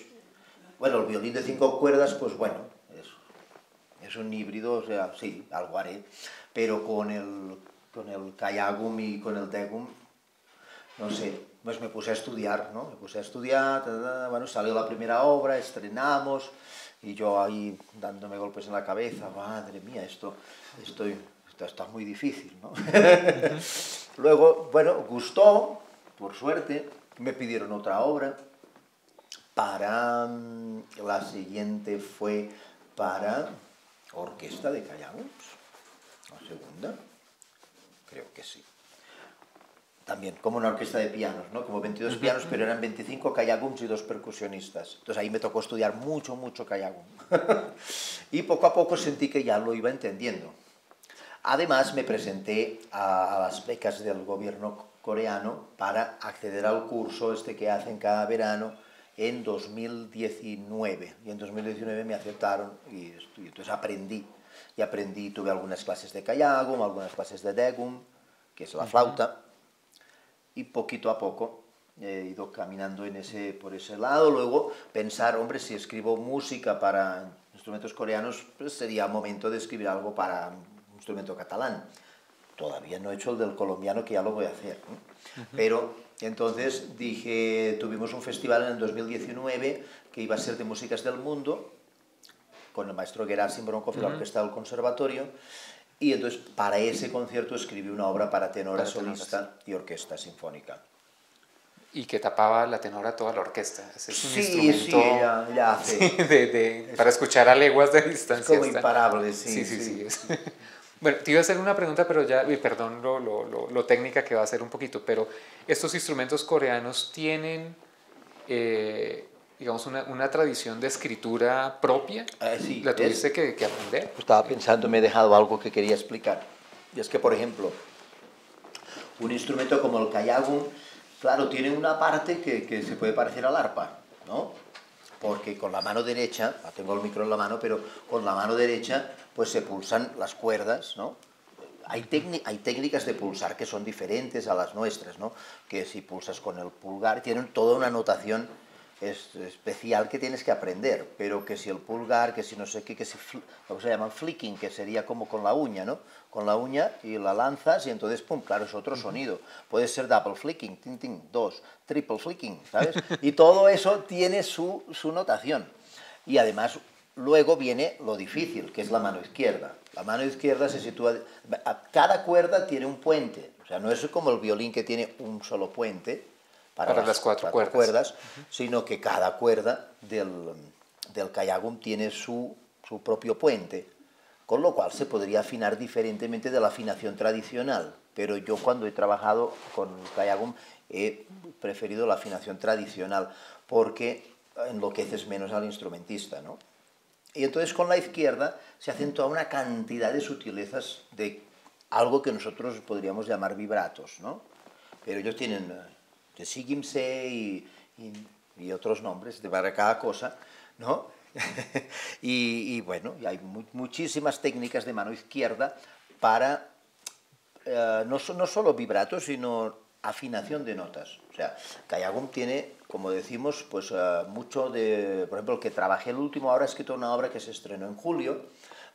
S2: Bueno, el violín de cinco cuerdas, pues bueno, es, es un híbrido, o sea, sí, algo haré, pero con el, con el kayagum y con el degum, no sé, pues me puse a estudiar, ¿no? Me puse a estudiar, bueno, salió la primera obra, estrenamos, y yo ahí dándome golpes en la cabeza, madre mía, esto, esto, esto está muy difícil, ¿no? Luego, bueno, gustó, por suerte, me pidieron otra obra, para, mm, la siguiente fue para Orquesta de Callados, la segunda, creo que sí también, como una orquesta de pianos, ¿no? Como 22 pianos, pero eran 25 kayagums y dos percusionistas. Entonces ahí me tocó estudiar mucho, mucho kayagum. y poco a poco sentí que ya lo iba entendiendo. Además, me presenté a, las becas del gobierno coreano para acceder al curso este que hacen cada verano en 2019. Y en 2019 me aceptaron y, y entonces aprendí. Y aprendí, tuve algunas clases de kayagum, algunas clases de degum, que es la flauta y poquito a poco he ido caminando en ese, por ese lado. Luego pensar, hombre, si escribo música para instrumentos coreanos, pues sería momento de escribir algo para un instrumento catalán. Todavía no he hecho el del colombiano, que ya lo voy a hacer. Pero entonces dije, tuvimos un festival en el 2019 que iba a ser de músicas del mundo, con el maestro Gerard Simbronkov y la orquesta del conservatorio, y entonces para ese concierto escribí una obra para tenora solista y orquesta sinfónica.
S1: Y que tapaba la tenora toda la orquesta. es un
S2: sí, instrumento sí, ella, hace.
S1: de, de, para escuchar a leguas de distancia.
S2: Es como imparable, sí.
S1: Sí, sí, sí. bueno, te iba a hacer una pregunta, pero ya, y perdón lo, lo, lo, técnica que va a ser un poquito, pero estos instrumentos coreanos tienen eh, digamos, una, una, tradición de escritura propia?
S2: Eh, sí,
S1: ¿La tuviste que, aprender?
S2: Estaba pensando, me he dejado algo que quería explicar. Y es que, por ejemplo, un instrumento como el kayagum, claro, tiene una parte que, que se puede parecer al arpa, ¿no? Porque con la mano derecha, ah, tengo el micro en la mano, pero con la mano derecha pues se pulsan las cuerdas, ¿no? Hay, hay técnicas de pulsar que son diferentes a las nuestras, ¿no? Que si pulsas con el pulgar, tienen toda una notación es especial que tienes que aprender, pero que si el pulgar, que si no sé qué, que si lo que se llama flicking, que sería como con la uña, ¿no? Con la uña y la lanzas y entonces, pum, claro, es otro sonido. Puede ser double flicking, tin, tin, dos, triple flicking, ¿sabes? Y todo eso tiene su, su notación. Y además, luego viene lo difícil, que es la mano izquierda. La mano izquierda se sitúa... Cada cuerda tiene un puente, o sea, no es como el violín que tiene un solo puente,
S1: para, las, cuatro,
S2: cuerdas, sino que cada cuerda del, del kayagum tiene su, su propio puente, con lo cual se podría afinar diferentemente de la afinación tradicional. Pero yo cuando he trabajado con kayagum he preferido la afinación tradicional porque enloqueces menos al instrumentista, ¿no? Y entonces con la izquierda se hacen toda una cantidad de sutilezas de algo que nosotros podríamos llamar vibratos, ¿no? Pero ellos tienen de Sigimse y, y, otros nombres de para cada cosa, ¿no? y, bueno, hay muchísimas técnicas de mano izquierda para eh, no, no, solo vibrato, sino afinación de notas. O sea, Kayagum tiene, como decimos, pues uh, mucho de, por ejemplo, el que trabajé el último ahora, he escrito una obra que se estrenó en julio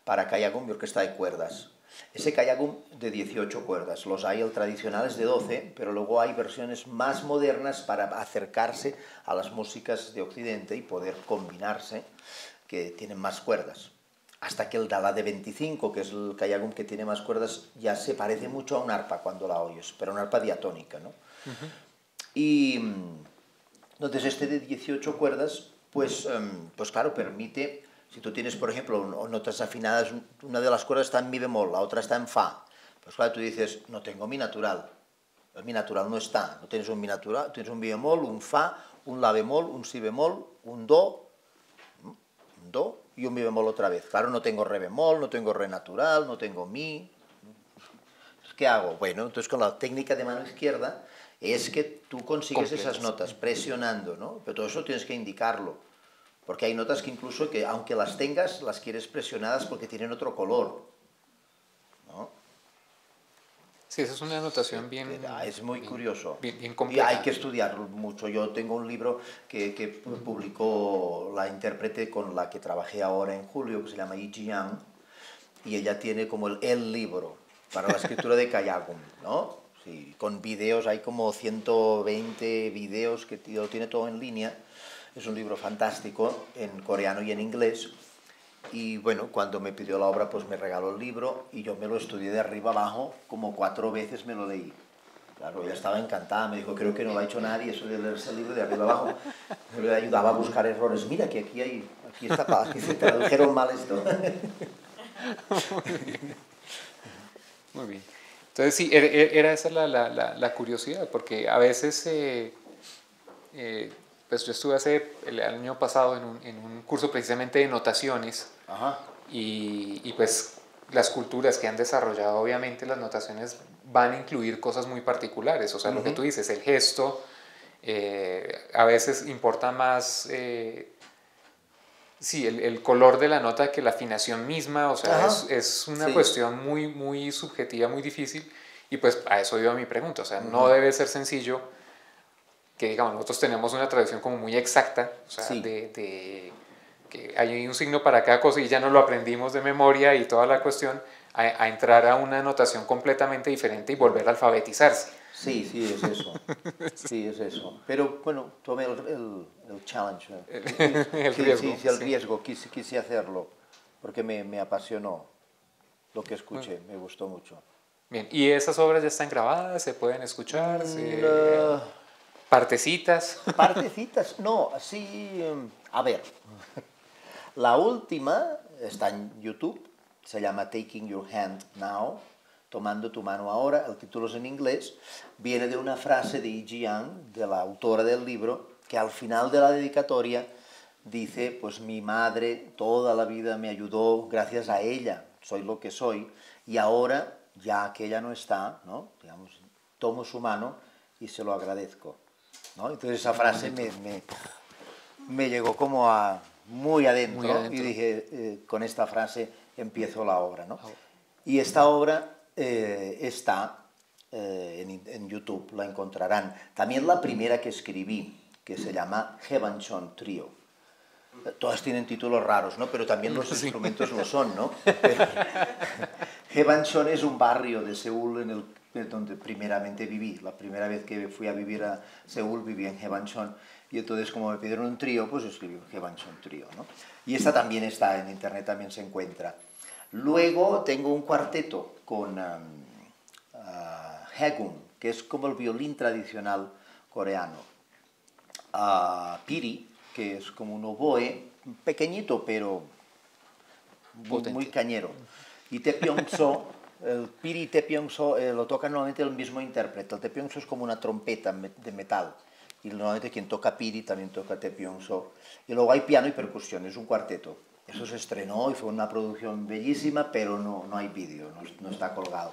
S2: para Kayagum y Orquesta de Cuerdas. Ese kayagum de 18 cuerdas, los hay el tradicionales de 12, pero luego hay versiones más modernas para acercarse a las músicas de Occidente y poder combinarse, que tienen más cuerdas. Hasta que el Dala de 25, que es el kayagum que tiene más cuerdas, ya se parece mucho a un arpa cuando la oyes, pero una arpa diatónica, ¿no? Y mm, entonces este de 18 cuerdas, pues, em, pues claro, permite si tú tienes, por ejemplo, notas afinadas, una de las cuerdas está en mi bemol, la otra está en fa, pues claro, tú dices, no tengo mi natural. El mi natural no está. No tienes un mi natural, tienes un mi bemol, un fa, un la bemol, un si bemol, un do, un do y un mi bemol otra vez. Claro, no tengo re bemol, no tengo re natural, no tengo mi. ¿Qué hago? Bueno, entonces con la técnica de mano izquierda es que tú consigues esas notas presionando, ¿no? Pero todo eso tienes que indicarlo porque hay notas que incluso que aunque las tengas, las quieres presionadas porque tienen otro color. ¿no?
S1: Sí, esa es una anotación bien...
S2: Es muy curioso.
S1: Bien, bien
S2: y hay que estudiarlo mucho. Yo tengo un libro que, que, publicó la intérprete con la que trabajé ahora en julio, que se llama Yi Jiang, y ella tiene como el, el libro para la escritura de Kayagum, ¿no? Sí, con videos, hay como 120 videos que lo tiene todo en línea es un libro fantástico en coreano y en inglés. Y bueno, cuando me pidió la obra, pues me regaló el libro y yo me lo estudié de arriba abajo, como cuatro veces me lo leí. Claro, ella estaba encantada, me dijo, creo que no lo ha hecho nadie, eso de leerse el libro de arriba abajo. Me le ayudaba a buscar errores. Mira que aquí hay, aquí está, aquí se tradujeron mal esto.
S1: Muy bien. Entonces sí, er, er, era esa la, la, la, curiosidad, porque a veces eh, eh, pues yo estuve hace el año pasado en un, en un curso precisamente de notaciones Y, y, pues las culturas que han desarrollado obviamente las notaciones van a incluir cosas muy particulares, o sea, lo que tú dices, el gesto, eh, a veces importa más, eh, sí, el, el, color de la nota que la afinación misma, o sea, es, es, una cuestión muy, muy subjetiva, muy difícil, y pues a eso iba mi pregunta, o sea, no debe ser sencillo que digamos, nosotros tenemos una tradición como muy exacta, o sea, de, de, que hay un signo para cada cosa y ya no lo aprendimos de memoria y toda la cuestión, a, entrar a una notación completamente diferente y volver a alfabetizarse.
S2: Sí, sí, es eso. Sí, es eso. Pero bueno, tomé el, el, challenge.
S1: el riesgo.
S2: Sí, el riesgo, quise, quise hacerlo, porque me, me, apasionó lo que escuché, me gustó mucho.
S1: Bien, ¿y esas obras ya están grabadas? ¿Se pueden escuchar? Mm, Partecitas.
S2: Partecitas, no, sí, em, a ver, la última está en YouTube, se llama Taking Your Hand Now, tomando tu mano ahora, el título es en inglés, viene de una frase de Yi Jiang, de la autora del libro, que al final de la dedicatoria dice, pues mi madre toda la vida me ayudó, gracias a ella. Soy lo que soy, y ahora, ya que ella no está, ¿no? digamos, tomo su mano y se lo agradezco. ¿No? Entonces esa frase me, me, me llegó como a muy adentro,
S1: Muy adentro.
S2: y dije, eh, con esta frase empiezo la obra. ¿no?
S1: Ah.
S2: Y esta obra eh, está eh, en, en YouTube, la encontrarán. También la primera que escribí, que se llama Heavenshon Trio. Eh, Todas tienen títulos raros, ¿no? Pero también los
S1: Sí.
S2: instrumentos lo son, ¿no? Heavenshon es un barrio de Seúl en el donde primeramente viví. La primera vez que fui a vivir a Seúl viví en Heavenshon y entonces como me pidieron un trío, pues escribí un Heavenshon Trío, ¿no? Y esta también está en internet, también se encuentra. Luego tengo un cuarteto con um, ah, Haegung, que es como el violín tradicional coreano. a Piri, que es como un oboe, pequeñito pero muy, muy cañero. Y Tepiongso, el Piri y Tepiongso eh, lo toca normalmente el mismo intérprete. El Tepiongso es como una trompeta de metal. Y normalmente quien toca Piri también toca Tepiongso. Y luego hay piano y percusión, es un cuarteto. Eso se estrenó y fue una producción bellísima, pero no, no hay vídeo, no, no está colgado.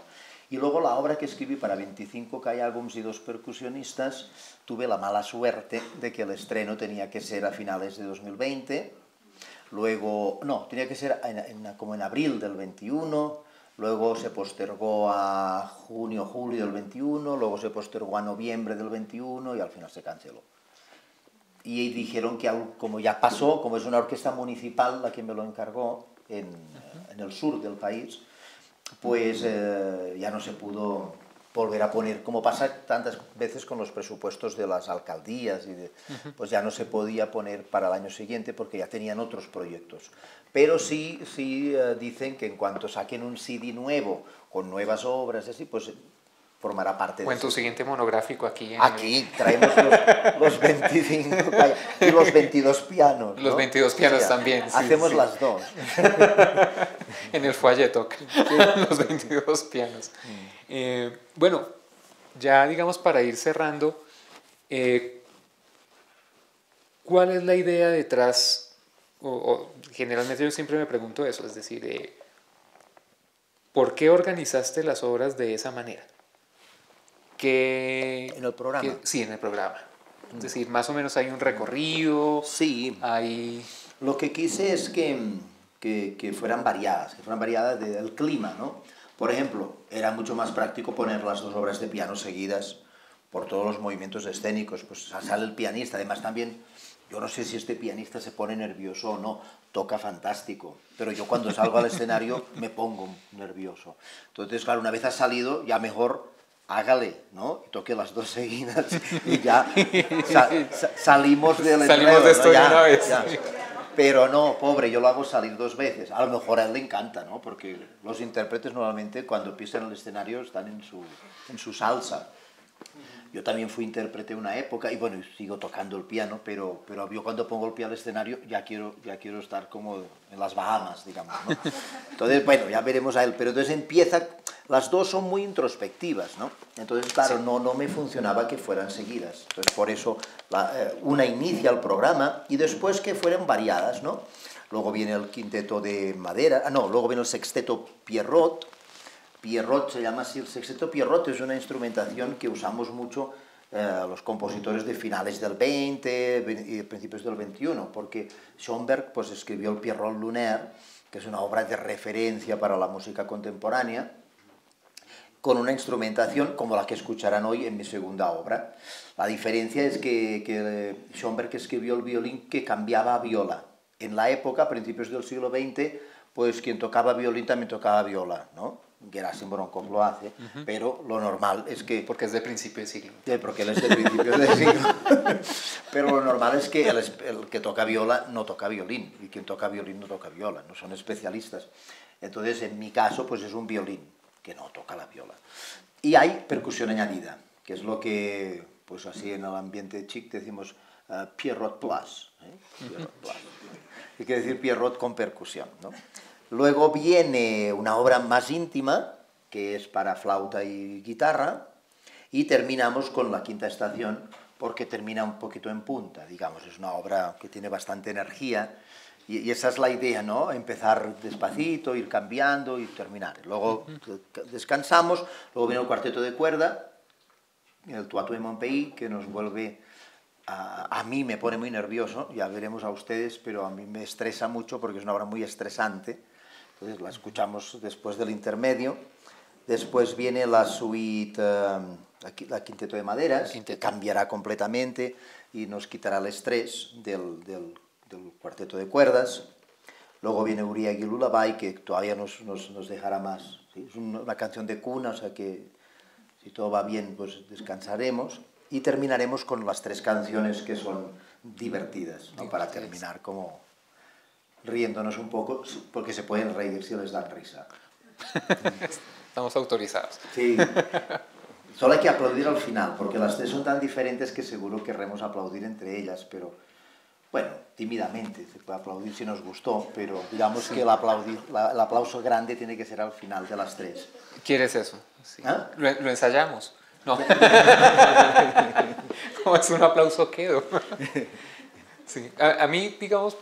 S2: Y luego la obra que escribí para 25 álbums y dos percusionistas, tuve la mala suerte de que el estreno tenía que ser a finales de 2020, luego, no, tenía que ser como en abril del 21, luego se postergó a junio, julio del 21, luego se postergó a noviembre del 21 y al final se canceló. Y dijeron que como ya pasó, como es una orquesta municipal la que me lo encargó en, en el sur del país, pues eh, ya no se pudo volver a poner, como pasa tantas veces con los presupuestos de las alcaldías, y de, pues ya no se podía poner para el año siguiente porque ya tenían otros proyectos. Pero sí, sí eh, dicen que en cuanto saquen un CD nuevo, con nuevas obras, así, pues formará parte
S1: O
S2: de
S1: en tu
S2: ese
S1: siguiente monográfico aquí. en
S2: Aquí traemos los, los 25 calla- y los 22 pianos.
S1: Los
S2: ¿no?
S1: 22 pianos también, sí,
S2: hacemos
S1: sí.
S2: las dos.
S1: En el toca los 22 pianos.
S2: Mm.
S1: Eh, bueno, ya digamos para ir cerrando, eh, ¿cuál es la idea detrás? O, o generalmente yo siempre me pregunto eso, es decir, eh, ¿por qué organizaste las obras de esa manera? ¿Qué-
S2: En el programa.
S1: qué- sí, en el programa. Es decir, más o menos hay un recorrido,
S2: Sí,
S1: hay...
S2: lo que quise es que, que, que fueran variadas, que fueran variadas del clima, ¿no? Por ejemplo, era mucho más práctico poner las dos obras de piano seguidas por todos los movimientos escénicos, pues sale el pianista, además también, yo no sé si este pianista se pone nervioso o no, toca fantástico, pero yo cuando salgo al escenario me pongo nervioso. Entonces, claro, una vez ha salido, ya mejor hágale, ¿no? Y toque las dos seguidas y ya sa- sa- salimos del
S1: Salimos
S2: enredo,
S1: de esto
S2: ¿no?
S1: de
S2: Ya,
S1: una vez.
S2: ya. Pero no, pobre, yo lo hago salir dos veces. A lo mejor a él le encanta, ¿no? Porque los intérpretes normalmente cuando pisan el escenario están en su, en su salsa. Yo también fui intérprete una época y bueno, sigo tocando el piano, pero, pero yo cuando pongo el pie al escenario ya quiero, ya quiero estar como en las Bahamas, digamos. ¿no? Entonces, bueno, ya veremos a él. Pero entonces empieza, las dos son muy introspectivas, ¿no? Entonces, claro, no, no me funcionaba que fueran seguidas. Entonces, por eso la- eh, una inicia el programa y después que fueran variadas, ¿no? Luego viene el quinteto de madera, ah, no, luego viene el sexteto Pierrot, Pierrot se llama así, el sexteto Pierrot es una instrumentación que usamos mucho eh, los compositores de finales del 20 ve- y principios del 21, porque Schoenberg pues, escribió el Pierrot Lunaire, que es una obra de referencia para la música contemporánea, con una instrumentación como la que escucharán hoy en mi segunda obra. La diferencia es que, que Schoenberg escribió el violín que cambiaba a viola. En la época, a principios del siglo XX, pues quien tocaba violín también tocaba viola, ¿no? Gerasim Bronkov lo hace, pero lo normal es que
S1: porque es de principio de siglo.
S2: Sí, porque él es de principios de siglo. Pero lo normal es que el, el que toca viola no toca violín, y quien toca violín no toca viola, no son especialistas. Entonces, en mi caso, pues es un violín que no toca la viola. Y hay percusión añadida, que es lo que, pues así en el ambiente chic decimos eh, Pierrot Plus. ¿eh? Pierrot Plus. Hay que decir Pierrot con percusión, ¿no? Luego viene una obra más íntima, que es para flauta y guitarra, y terminamos con la quinta estación, porque termina un poquito en punta, digamos, es una obra que tiene bastante energía, y, y esa es la idea, ¿no? Empezar despacito, ir cambiando y terminar. Luego descansamos, luego viene el cuarteto de cuerda, el Tuato de Montpellier, que nos vuelve, a, a, mí me pone muy nervioso, ya veremos a ustedes, pero a mí me estresa mucho porque es una obra muy estresante. Entonces la escuchamos después del intermedio. Después viene la suite, uh, la Quinteto de Maderas, que cambiará completamente y nos quitará el estrés del, del, del cuarteto de cuerdas. Luego viene Uriah Lullaby, que todavía nos, nos, nos dejará más. ¿sí? Es una canción de cuna, o sea que si todo va bien, pues descansaremos. Y terminaremos con las tres canciones que son divertidas, ¿no? para terminar como riéndonos un poco, porque se pueden reír si les dan risa.
S1: Estamos autorizados.
S2: Sí. Solo hay que aplaudir al final, porque las tres son tan diferentes que seguro querremos aplaudir entre ellas, pero bueno, tímidamente, se puede aplaudir si nos gustó, pero digamos que el, aplaudir, la, el, aplauso grande tiene que ser al final de las tres.
S1: ¿Quieres eso? Sí. ¿Ah? ¿Lo, ¿Lo, ensayamos? No. Como es un aplauso quedo. sí. a, a, mí, digamos,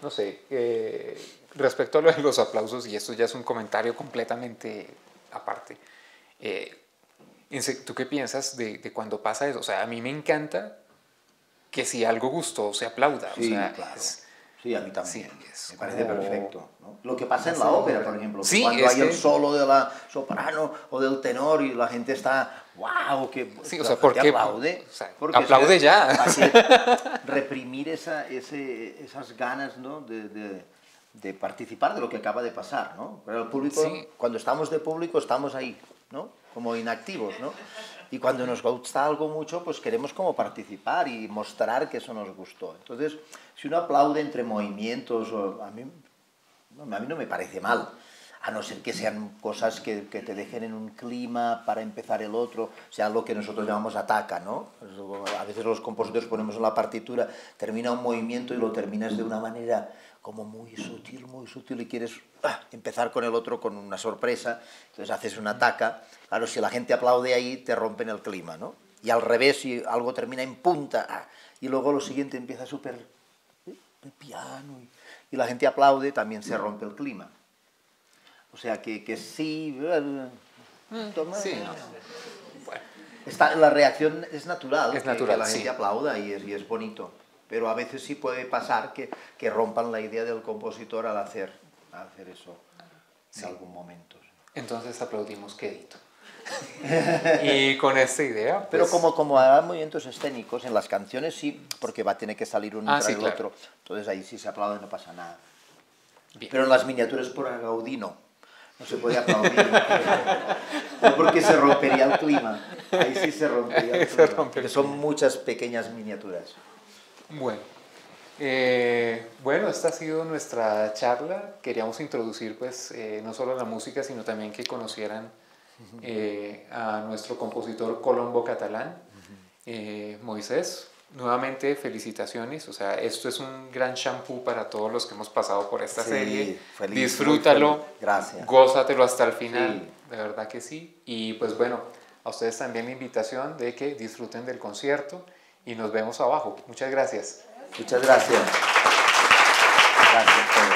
S1: no sé, eh, respecto a lo de los aplausos, y esto ya es un comentario completamente aparte, eh, ¿tú qué piensas de, de, cuando pasa eso? O sea, a mí me encanta que si algo gustó se aplauda.
S2: Sí,
S1: o sea,
S2: claro.
S1: Es,
S2: Sí, a mí también.
S1: Sí,
S2: me parece como... perfecto. ¿no? Lo que pasa en la ópera, por ejemplo,
S1: sí,
S2: cuando hay
S1: que...
S2: el solo de la soprano o del tenor y la gente está, wow, que
S1: sí, o sea, ¿por qué
S2: aplaude?
S1: O sea,
S2: porque
S1: aplaude ya.
S2: Reprimir esa, ese, esas ganas ¿no? de, de, de, participar de lo que acaba de pasar. ¿no? Pero el público,
S1: sí.
S2: cuando estamos de público, estamos ahí, ¿no? como inactivos. ¿no? Y cuando nos gusta algo mucho, pues queremos como participar y mostrar que eso nos gustó. Entonces, si uno aplaude entre movimientos, a mí, a mí no me parece mal, a no ser que sean cosas que, que, te dejen en un clima para empezar el otro, sea lo que nosotros llamamos ataca, ¿no? A veces los compositores ponemos en la partitura, termina un movimiento y lo terminas de una manera como muy sutil, muy sutil y quieres ah, empezar con el otro con una sorpresa, entonces haces un ataca. Claro, si la gente aplaude ahí, te rompen el clima, ¿no? Y al revés, si algo termina en punta ah, y luego lo siguiente empieza súper ¿eh? piano y, y, la gente aplaude, también se rompe el clima. O sea que, que sí...
S1: Toma, sí.
S2: Bueno. Está, la reacción es natural,
S1: es natural
S2: que la gente aplauda y es, y es bonito pero a veces sí puede pasar que, que rompan la idea del compositor al hacer, al hacer eso en
S1: sí.
S2: algún momento.
S1: Entonces aplaudimos quedito. y con esta idea. Pues...
S2: Pero como, como hay movimientos escénicos, en las canciones sí, porque va a tener que salir uno
S1: ah,
S2: tras
S1: sí,
S2: el
S1: claro.
S2: otro. Entonces ahí sí se aplaude, no pasa nada.
S1: Bien.
S2: Pero en las miniaturas por Gaudí no. Se puede aplaudir. porque se rompería el clima. Ahí sí se rompería el clima. Porque son muchas pequeñas miniaturas.
S1: Bueno, eh, bueno, esta ha sido nuestra charla. Queríamos introducir, pues, eh, no solo la música, sino también que conocieran eh, a nuestro compositor colombo catalán, Moisés. Nuevamente, felicitaciones. O sea, esto es un gran shampoo para todos los que hemos pasado por esta
S2: Sí,
S1: serie.
S2: feliz,
S1: Disfrútalo,
S2: feliz. Gracias.
S1: gózatelo hasta el final.
S2: Sí.
S1: De verdad que sí. Y pues bueno, a ustedes también la invitación de que disfruten del concierto y nos vemos abajo. Muchas gracias.
S2: Muchas gracias. Gracias.